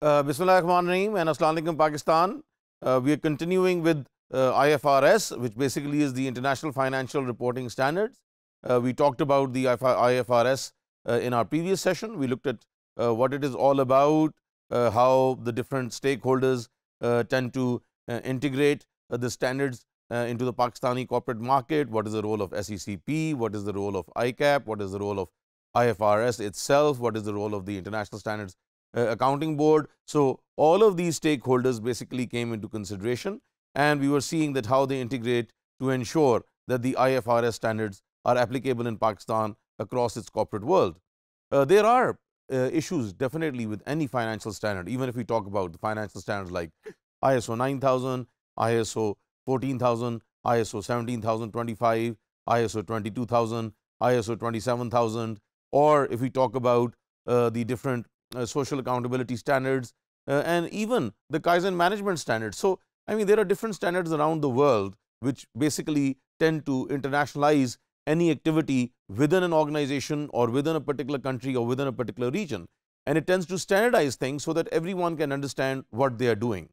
Uh, Bismillah Rahim and Assalamualaikum Pakistan. Uh, we are continuing with uh, IFRS, which basically is the International Financial Reporting Standards. Uh, we talked about the IFRS uh, in our previous session. We looked at uh, what it is all about, uh, how the different stakeholders tend to integrate the standards into the Pakistani corporate market, what is the role of SECP, what is the role of ICAP, what is the role of IFRS itself, what is the role of the International Standards Accounting Board. So, all of these stakeholders basically came into consideration and we were seeing that how they integrate to ensure that the IFRS standards are applicable in Pakistan across its corporate world. Uh, there are uh, issues definitely with any financial standard, even if we talk about the financial standards like ISO 9000, ISO 14000, ISO 17025, ISO 22000, ISO 27000, or if we talk about uh, the different uh, social accountability standards uh, and even the Kaizen management standards. So, I mean there are different standards around the world which basically tend to internationalize any activity within an organization or within a particular country or within a particular region and it tends to standardize things so that everyone can understand what they are doing.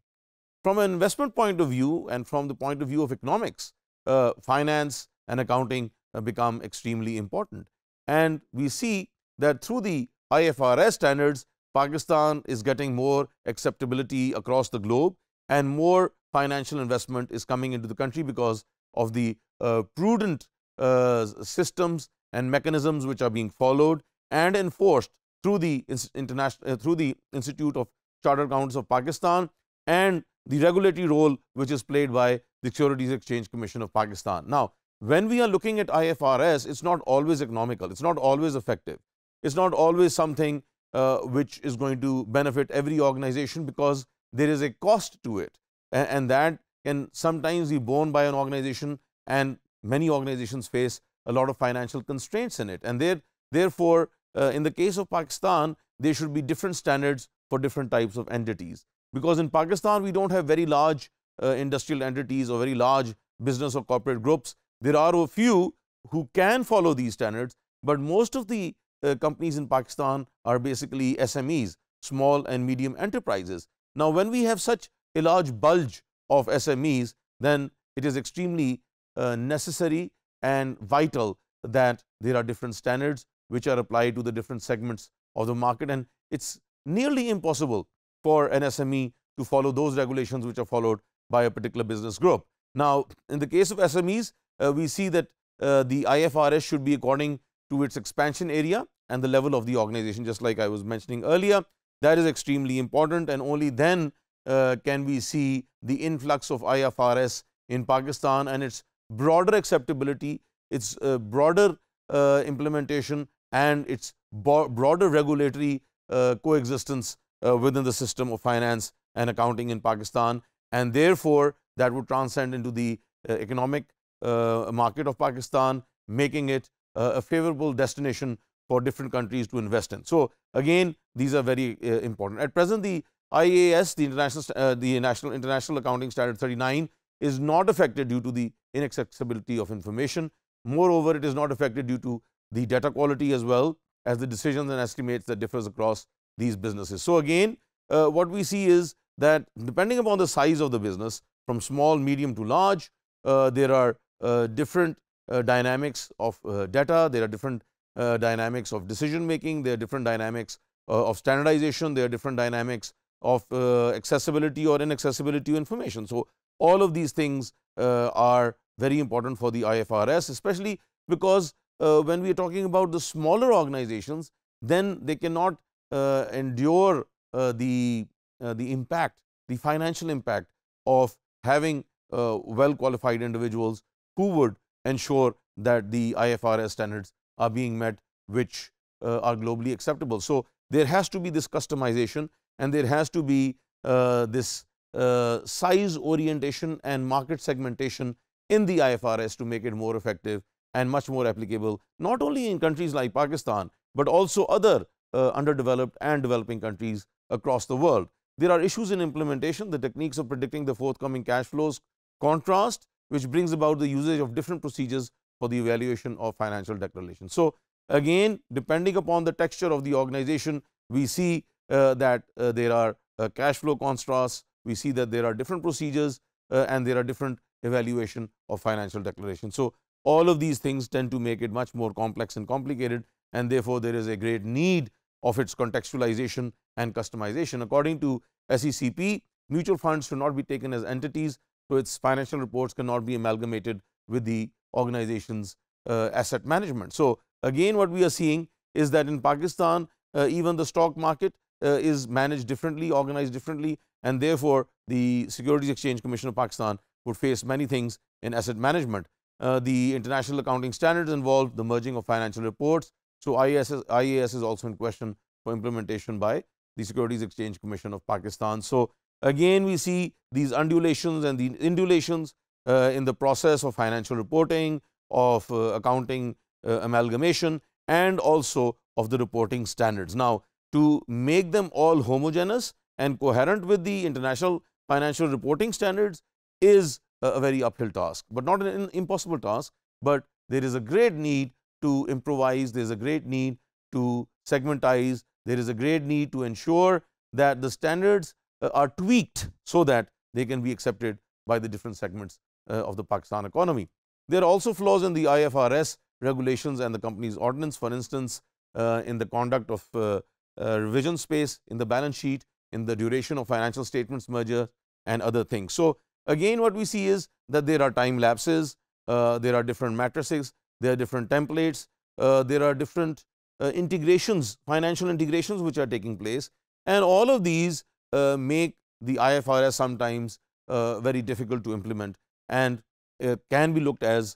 From an investment point of view and from the point of view of economics, uh, finance and accounting uh, become extremely important. And we see that through the IFRS standards, Pakistan is getting more acceptability across the globe and more financial investment is coming into the country because of the uh, prudent uh, systems and mechanisms which are being followed and enforced through the international uh, through the Institute of Chartered Accountants of Pakistan and the regulatory role which is played by the Securities Exchange Commission of Pakistan. Now, when we are looking at IFRS, it's not always economical, it's not always effective, it's not always something uh, which is going to benefit every organization because there is a cost to it. And, and that can sometimes be borne by an organization and many organizations face a lot of financial constraints in it. And there therefore uh, in the case of Pakistan there should be different standards for different types of entities. Because in Pakistan we don't have very large uh, industrial entities or very large business or corporate groups. There are a few who can follow these standards but most of the companies in Pakistan are basically SMEs small and medium enterprises now when we have such a large bulge of SMEs then it is extremely uh, necessary and vital that there are different standards which are applied to the different segments of the market and it's nearly impossible for an SME to follow those regulations which are followed by a particular business group. Now, in the case of SMEs, uh, we see that uh, the IFRS should be according to its expansion area and the level of the organization just like I was mentioning earlier. That is extremely important and only then uh, can we see the influx of IFRS in Pakistan and its broader acceptability, its uh, broader uh, implementation and its broader regulatory uh, coexistence uh, within the system of finance and accounting in Pakistan and therefore, that would transcend into the uh, economic market of Pakistan making it a favorable destination for different countries to invest in. So, again these are very important. At present the IAS the international the national international accounting standard 39 is not affected due to the inaccessibility of information. Moreover, it is not affected due to the data quality as well as the decisions and estimates that differs across these businesses. So, again uh, what we see is that depending upon the size of the business from small, medium to large, uh, there are uh, different uh, dynamics of uh, data, there are different uh, dynamics of decision making, there are different dynamics of standardization, there are different dynamics of accessibility or inaccessibility to information. So, all of these things are very important for the IFRS especially because when we are talking about the smaller organizations then they cannot uh, endure uh, the, uh, the impact, the financial impact of having well qualified individuals who would ensure that the IFRS standards are being met which uh, are globally acceptable. So, there has to be this customization and there has to be uh, this uh, size orientation and market segmentation in the IFRS to make it more effective and much more applicable not only in countries like Pakistan, but also other uh, underdeveloped and developing countries across the world. There are issues in implementation, the techniques of predicting the forthcoming cash flows contrast which brings about the usage of different procedures for the evaluation of financial declarations. So, again depending upon the texture of the organization we see uh, that uh, there are uh, cash flow contrasts, we see that there are different procedures uh, and there are different evaluation of financial declaration. So, all of these things tend to make it much more complex and complicated and therefore, there is a great need of its contextualization and customization. According to SECP, mutual funds should not be taken as entities, so its financial reports cannot be amalgamated with the organization's uh, asset management. So, again what we are seeing is that in Pakistan uh, even the stock market uh, is managed differently, organized differently and therefore, the Securities Exchange Commission of Pakistan would face many things in asset management. Uh, the international accounting standards involve the merging of financial reports. So, IAS, IAS is also in question for implementation by the Securities Exchange Commission of Pakistan. So, again we see these undulations and the indulations uh, in the process of financial reporting, of uh, accounting uh, amalgamation and also of the reporting standards. Now, to make them all homogeneous and coherent with the international financial reporting standards is a very uphill task, but not an impossible task, but there is a great need to improvise, there is a great need to segmentize, there is a great need to ensure that the standards Uh, are tweaked so that they can be accepted by the different segments uh, of the Pakistan economy. There are also flaws in the IFRS regulations and the company's ordinance for instance, uh, in the conduct of uh, uh, revision space in the balance sheet, in the duration of financial statements merger and other things. So, again what we see is that there are time lapses, there are different matrices, there are different templates, there are different integrations, financial integrations which are taking place and all of these uh, make the IFRS sometimes uh, very difficult to implement. And uh, can be looked as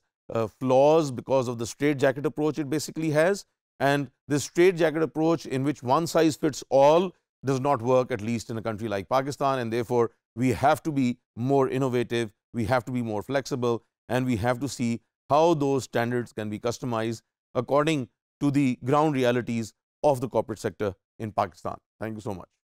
flaws because of the straitjacket approach it basically has. And this straitjacket approach in which one size fits all does not work at least in a country like Pakistan. And therefore, we have to be more innovative, we have to be more flexible. And we have to see how those standards can be customized according to the ground realities of the corporate sector in Pakistan. Thank you so much.